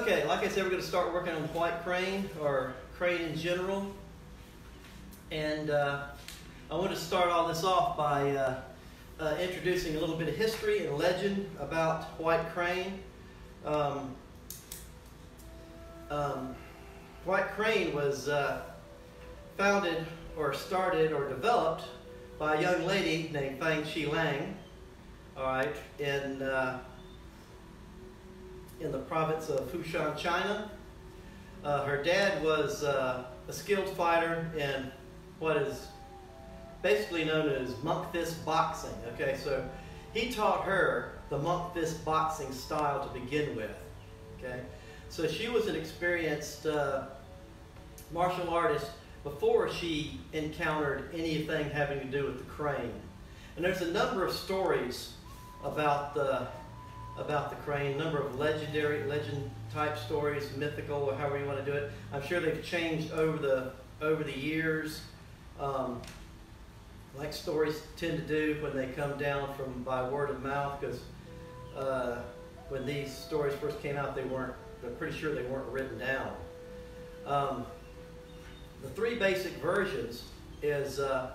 Okay, like I said, we're going to start working on white crane or crane in general. And uh, I want to start all this off by uh, uh, introducing a little bit of history and legend about white crane. Um, um, white crane was uh, founded or started or developed by a young lady named Fang Chi Lang, all right, in in the province of Fushan, China. Uh, her dad was uh, a skilled fighter in what is basically known as monk fist boxing. Okay, so he taught her the monk fist boxing style to begin with. Okay, so she was an experienced uh, martial artist before she encountered anything having to do with the crane. And there's a number of stories about the about the crane, number of legendary, legend type stories, mythical, or however you want to do it. I'm sure they've changed over the over the years, um, like stories tend to do when they come down from by word of mouth. Because uh, when these stories first came out, they weren't. They're pretty sure they weren't written down. Um, the three basic versions is uh,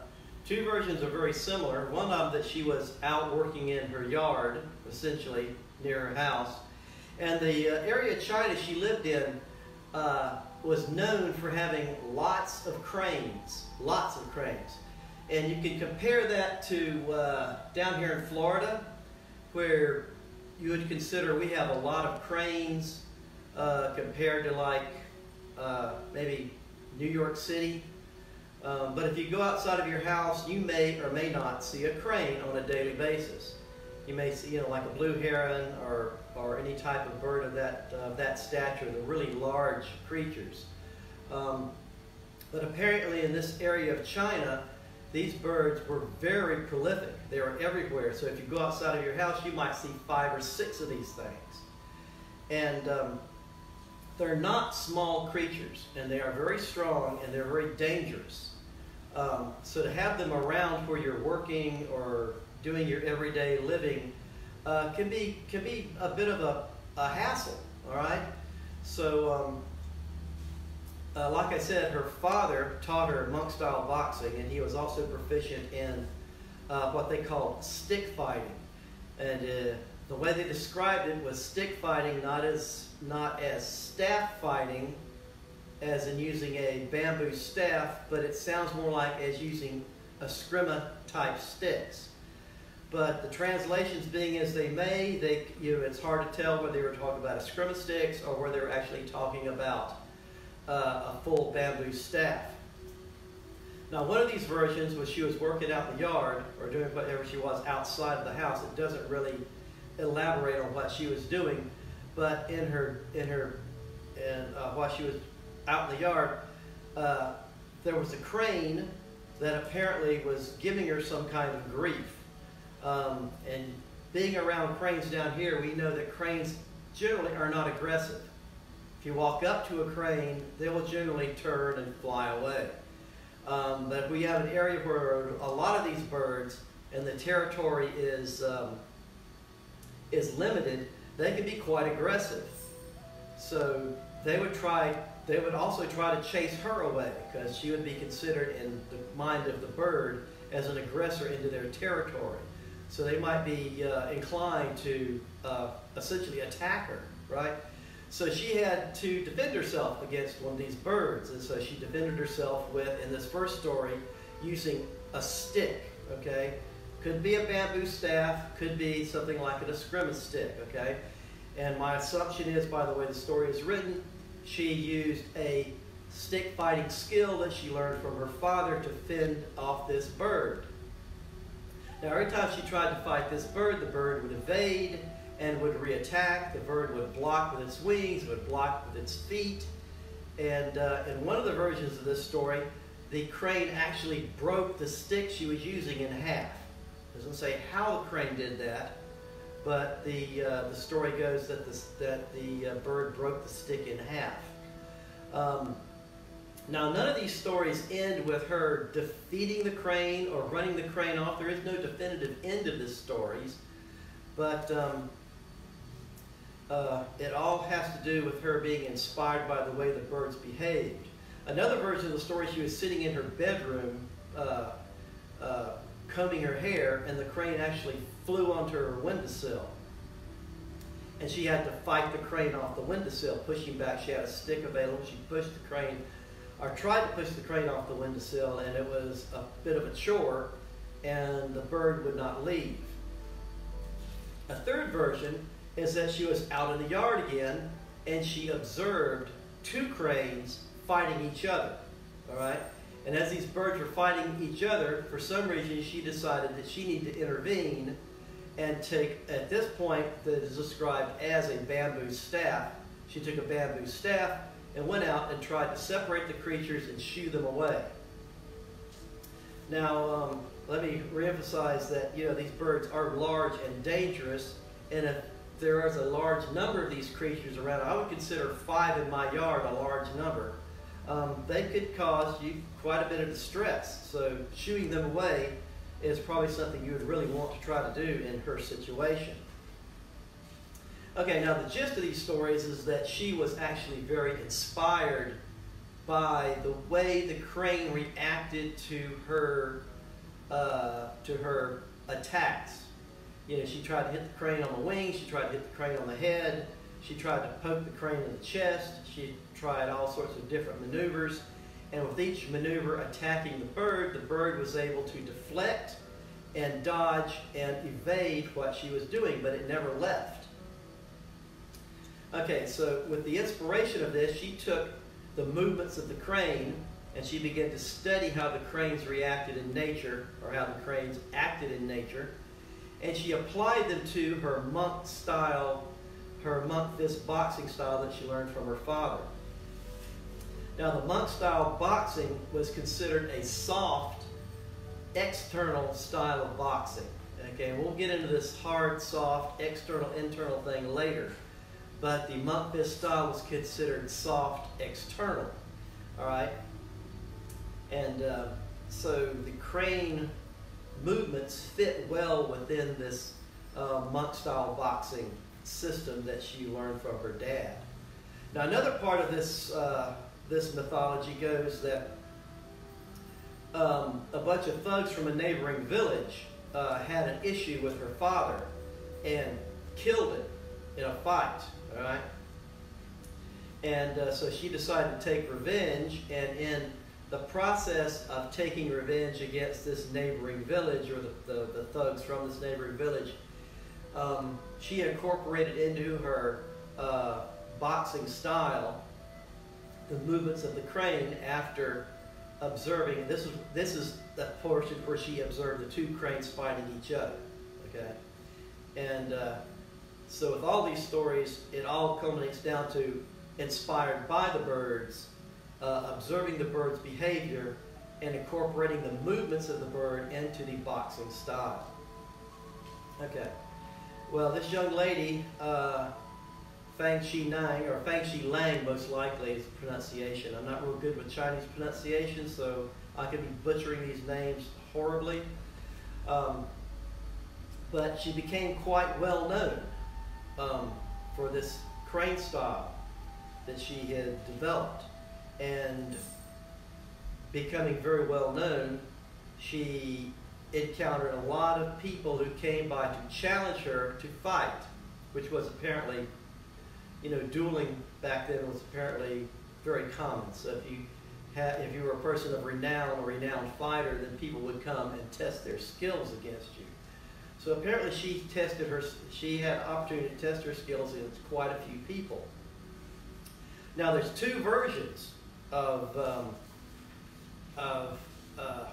two versions are very similar. One of them that she was out working in her yard, essentially near her house. And the uh, area of China she lived in uh, was known for having lots of cranes, lots of cranes. And you can compare that to uh, down here in Florida, where you would consider we have a lot of cranes uh, compared to like uh, maybe New York City. Um, but if you go outside of your house, you may or may not see a crane on a daily basis. You may see, you know, like a blue heron or, or any type of bird of that, uh, that stature, the really large creatures. Um, but apparently in this area of China, these birds were very prolific. They were everywhere. So if you go outside of your house, you might see five or six of these things. And um, they're not small creatures, and they are very strong, and they're very dangerous. Um, so to have them around where you're working or doing your everyday living uh, can be can be a bit of a, a hassle. All right, so um, uh, like I said, her father taught her monk style boxing, and he was also proficient in uh, what they call stick fighting. And uh, the way they described it was stick fighting, not as not as staff fighting, as in using a bamboo staff, but it sounds more like as using eskrima type sticks. But the translations being as they may, they, you know, it's hard to tell whether they were talking about eskrima sticks or whether they were actually talking about uh, a full bamboo staff. Now, one of these versions was she was working out in the yard or doing whatever she was outside of the house. It doesn't really elaborate on what she was doing, but in her in her uh, while she was out in the yard, uh, there was a crane that apparently was giving her some kind of grief. Um, and being around cranes down here, we know that cranes generally are not aggressive. If you walk up to a crane, they will generally turn and fly away. Um, but we have an area where a lot of these birds and the territory is, um, is limited, they can be quite aggressive. So they would try, they would also try to chase her away because she would be considered in the mind of the bird as an aggressor into their territory. So they might be uh, inclined to uh, essentially attack her, right? So she had to defend herself against one of these birds. And so she defended herself with, in this first story, using a stick, okay? Could be a bamboo staff, could be something like an eskrima stick, okay? And my assumption is, by the way the story is written, she used a stick fighting skill that she learned from her father to fend off this bird. Now, every time she tried to fight this bird, the bird would evade and would reattack. The bird would block with its wings, would block with its feet. And uh, in one of the versions of this story, the crane actually broke the stick she was using in half. It doesn't say how the crane did that, but the, uh, the story goes that the, that the uh, bird broke the stick in half. Um, now, none of these stories end with her defeating the crane or running the crane off. There is no definitive end of the stories. But um, uh, it all has to do with her being inspired by the way the birds behaved. Another version of the story, she was sitting in her bedroom uh, uh, combing her hair, and the crane actually flew onto her windowsill. And she had to fight the crane off the windowsill, pushing back. She had a stick available. She pushed the crane, or tried to push the crane off the windowsill, and it was a bit of a chore, and the bird would not leave. A third version is that she was out in the yard again, and she observed two cranes fighting each other. All right? And as these birds were fighting each other, for some reason she decided that she needed to intervene and take, at this point, that is described as a bamboo staff. She took a bamboo staff and went out and tried to separate the creatures and shoo them away. Now, um, let me reemphasize that you know these birds are large and dangerous, and if there is a large number of these creatures around, I would consider five in my yard a large number um, they could cause you quite a bit of distress. So shooing them away is probably something you would really want to try to do in her situation. Okay, now the gist of these stories is that she was actually very inspired by the way the crane reacted to her uh, to her attacks. You know, she tried to hit the crane on the wing, she tried to hit the crane on the head, she tried to poke the crane in the chest, she tried all sorts of different maneuvers. And with each maneuver attacking the bird, the bird was able to deflect and dodge and evade what she was doing, but it never left. Okay, so with the inspiration of this, she took the movements of the crane and she began to study how the cranes reacted in nature, or how the cranes acted in nature, and she applied them to her monk style, her monk fist boxing style that she learned from her father. Now, the monk style boxing was considered a soft, external style of boxing. Okay, we'll get into this hard, soft, external, internal thing later. But the monk fist style was considered soft, external. All right? And uh, so the crane movements fit well within this uh, monk style boxing system that she learned from her dad. Now, another part of this uh, this mythology goes that um, a bunch of thugs from a neighboring village uh, had an issue with her father and killed him in a fight. Right, and uh, so she decided to take revenge, and in the process of taking revenge against this neighboring village or the, the, the thugs from this neighboring village, um, she incorporated into her uh, boxing style the movements of the crane after observing, and this is this is the portion where she observed the two cranes fighting each other. Okay, and uh, so with all these stories, it all culminates down to inspired by the birds, uh, observing the bird's behavior, and incorporating the movements of the bird into the boxing style. Okay, well, this young lady. Uh, Fang Shi Nang, or Fang Shi Lang most likely is the pronunciation. I'm not real good with Chinese pronunciation, so I could be butchering these names horribly. Um, but she became quite well known um, for this crane style that she had developed. And becoming very well known, she encountered a lot of people who came by to challenge her to fight, which was apparently you know, dueling back then was apparently very common. So if you had, if you were a person of renown or renowned fighter, then people would come and test their skills against you. So apparently she tested her, she had opportunity to test her skills against quite a few people. Now there's two versions of, um, of uh,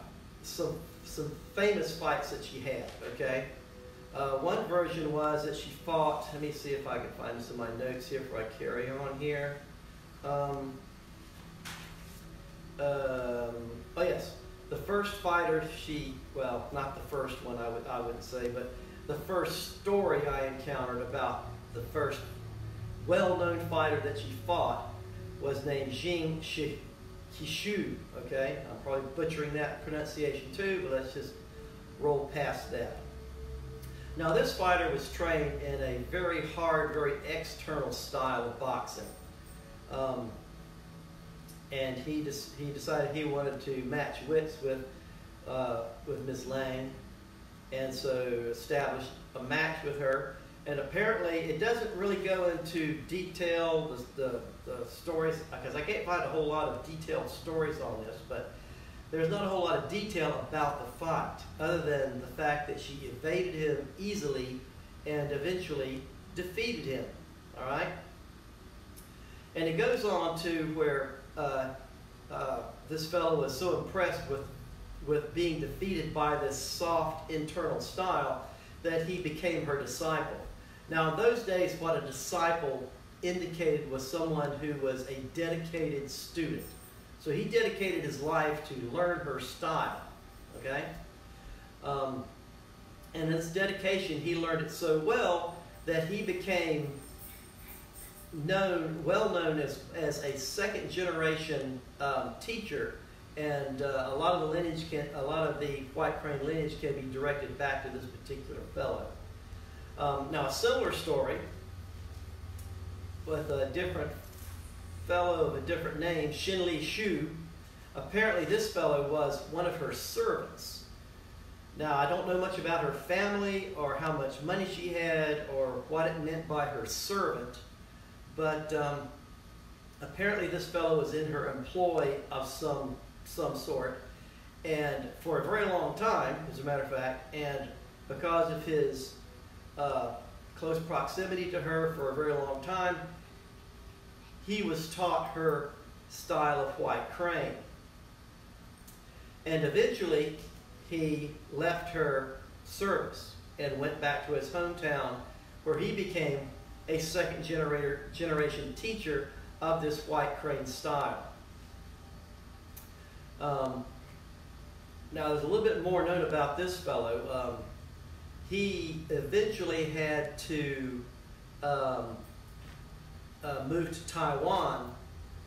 some, some famous fights that she had, okay? Uh, one version was that she fought, let me see if I can find this in my notes here before I carry on here. Um, um, oh yes, the first fighter she, well, not the first one I, would, I wouldn't say, but the first story I encountered about the first well-known fighter that she fought was named Jing Shi Qishu, okay? I'm probably butchering that pronunciation too, but let's just roll past that. Now, this fighter was trained in a very hard, very external style of boxing. Um, and he, he decided he wanted to match wits with, uh, with Ms. Lang, and so established a match with her. And apparently, it doesn't really go into detail the, the, the stories because I can't find a whole lot of detailed stories on this, but there's not a whole lot of detail about the fight other than the fact that she evaded him easily and eventually defeated him. All right? And it goes on to where uh, uh, this fellow was so impressed with, with being defeated by this soft internal style that he became her disciple. Now, in those days, what a disciple indicated was someone who was a dedicated student. So he dedicated his life to learn her style. Okay? Um, and his dedication, he learned it so well that he became known, well known as, as a second generation um, teacher. And uh, a lot of the lineage can, a lot of the white crane lineage can be directed back to this particular fellow. Um, now, a similar story with a different fellow of a different name, Shinli Shu. Apparently, this fellow was one of her servants. Now, I don't know much about her family or how much money she had or what it meant by her servant, but um, apparently this fellow was in her employ of some, some sort, and for a very long time, as a matter of fact, and because of his uh, close proximity to her for a very long time, he was taught her style of white crane. And eventually, he left her service and went back to his hometown where he became a second generation teacher of this white crane style. Um, now, there's a little bit more known about this fellow. Um, he eventually had to um, uh, moved to Taiwan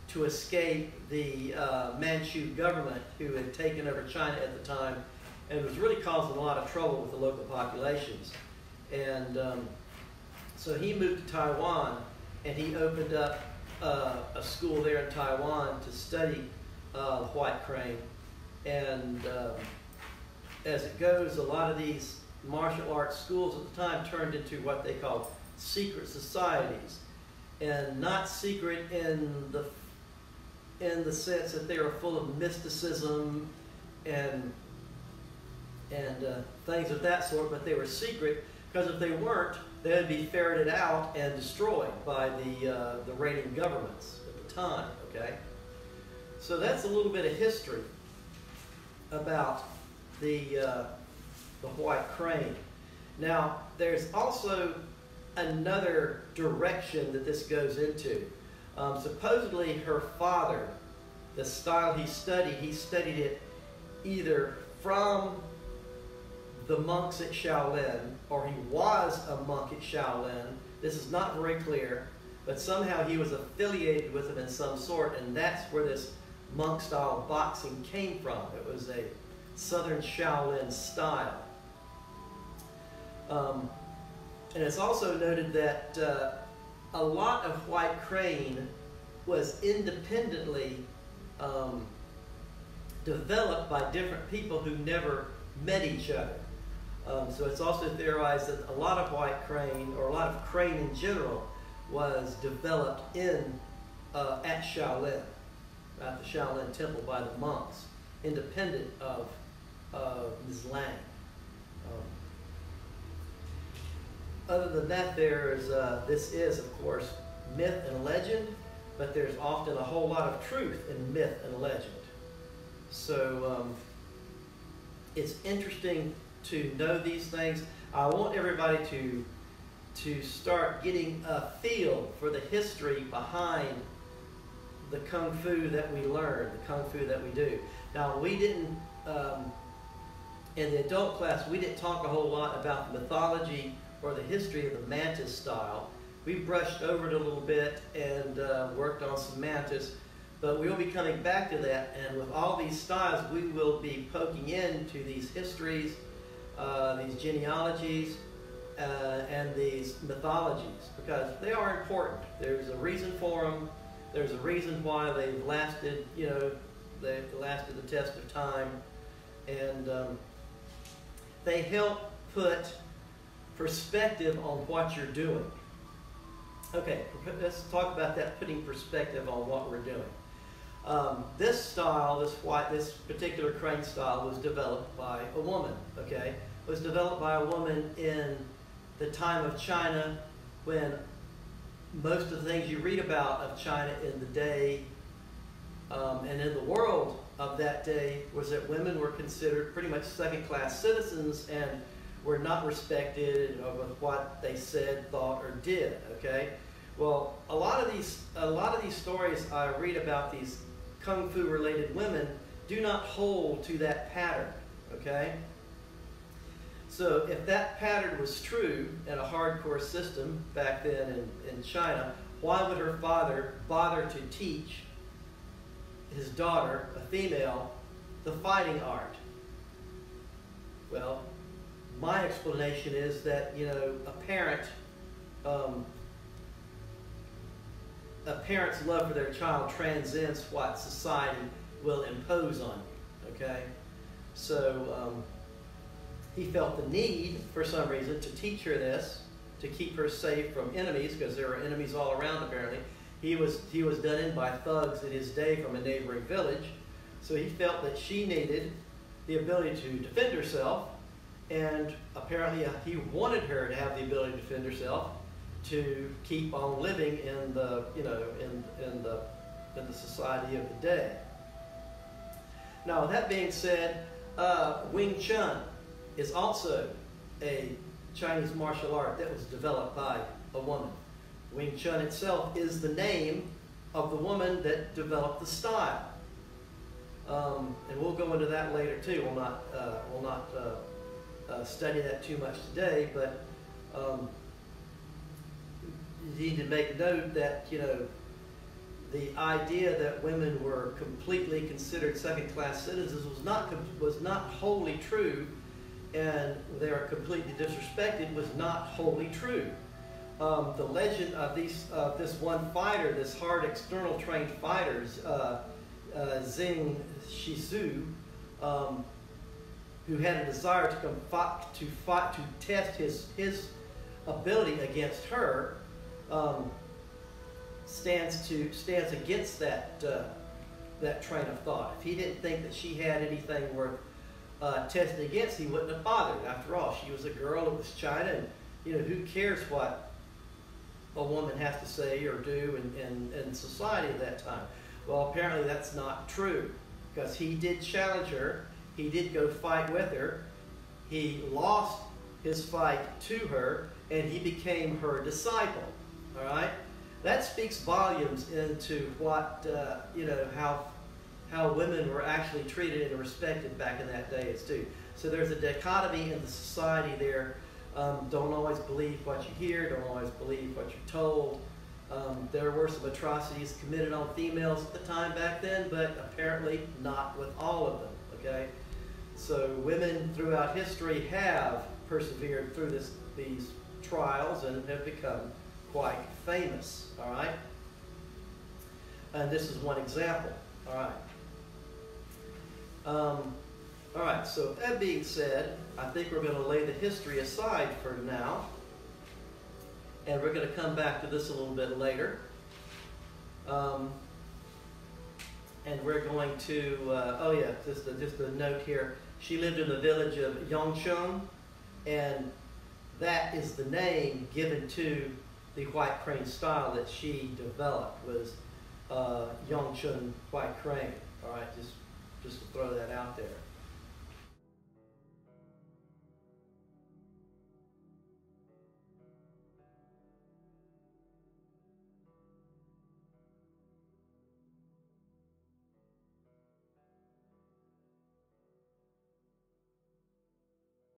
to escape the uh, Manchu government who had taken over China at the time and was really causing a lot of trouble with the local populations. And um, so he moved to Taiwan and he opened up uh, a school there in Taiwan to study uh, white crane. And um, as it goes, a lot of these martial arts schools at the time turned into what they called secret societies and not secret in the in the sense that they were full of mysticism and and uh, things of that sort, but they were secret because if they weren't, they would be ferreted out and destroyed by the uh, the reigning governments at the time. Okay, so that's a little bit of history about the uh, the white crane. Now, there's also another direction that this goes into. Um, supposedly, her father, the style he studied, he studied it either from the monks at Shaolin or he was a monk at Shaolin. This is not very clear, but somehow he was affiliated with them in some sort, and that's where this monk style boxing came from. It was a southern Shaolin style. Um, and it's also noted that uh, a lot of white crane was independently um, developed by different people who never met each other. Um, so it's also theorized that a lot of white crane, or a lot of crane in general, was developed in uh, at Shaolin, at the Shaolin Temple by the monks, independent of uh, Ms. Lang. Um, other than that, there's uh, this is, of course, myth and legend, but there's often a whole lot of truth in myth and legend. So um, it's interesting to know these things. I want everybody to to start getting a feel for the history behind the kung fu that we learn, the kung fu that we do. Now, we didn't, um, in the adult class, we didn't talk a whole lot about mythology or the history of the mantis style. We brushed over it a little bit and uh, worked on some mantis, but we will be coming back to that. And with all these styles, we will be poking into these histories, uh, these genealogies, uh, and these mythologies because they are important. There's a reason for them. There's a reason why they've lasted, you know, they've lasted the test of time. And um, they help put perspective on what you're doing. Okay, let's talk about that, putting perspective on what we're doing. Um, this style, this white, this particular crane style was developed by a woman, okay? It was developed by a woman in the time of China when most of the things you read about of China in the day um, and in the world of that day was that women were considered pretty much second class citizens and were not respected with what they said, thought, or did. Okay, well, a lot of these a lot of these stories I read about these kung fu related women do not hold to that pattern. Okay. So if that pattern was true in a hardcore system back then in, in China, why would her father bother to teach his daughter, a female, the fighting art? Well, my explanation is that, you know, a parent, um, a parent's love for their child transcends what society will impose on you, okay? So, um, he felt the need, for some reason, to teach her this, to keep her safe from enemies, because there were enemies all around apparently. He was, he was done in by thugs in his day from a neighboring village. So he felt that she needed the ability to defend herself, and apparently uh, he wanted her to have the ability to defend herself to keep on living in the, you know, in, in the, in the society of the day. Now, that being said, uh, Wing Chun is also a Chinese martial art that was developed by a woman. Wing Chun itself is the name of the woman that developed the style. Um, and we'll go into that later too. We'll not, uh, we'll not uh, uh, study that too much today, but um, you need to make note that, you know, the idea that women were completely considered second-class citizens was not, was not wholly true and they are completely disrespected was not wholly true. Um, the legend of these of this one fighter, this hard external trained fighters, uh, uh, Shizu, um, who had a desire to to fight to test his his ability against her, um, stands to stands against that uh, that train of thought. If he didn't think that she had anything worth uh, tested against, he wouldn't have bothered. After all, she was a girl, it was China, and you know, who cares what a woman has to say or do in, in, in society at that time? Well, apparently that's not true because he did challenge her, he did go fight with her, he lost his fight to her, and he became her disciple. All right? That speaks volumes into what, uh, you know, how how women were actually treated and respected back in that day as too. So there's a dichotomy in the society there. Um, don't always believe what you hear, don't always believe what you're told. Um, there were some atrocities committed on females at the time back then, but apparently not with all of them, okay? So women throughout history have persevered through this, these trials and have become quite famous, all right? And this is one example, all right? Um, all right, so that being said, I think we're going to lay the history aside for now. And we're going to come back to this a little bit later. Um, and we're going to, uh, oh yeah, just a, just a note here. She lived in the village of Yongchun, and that is the name given to the white crane style that she developed was uh, Yongchun white crane. All right, just just to throw that out there.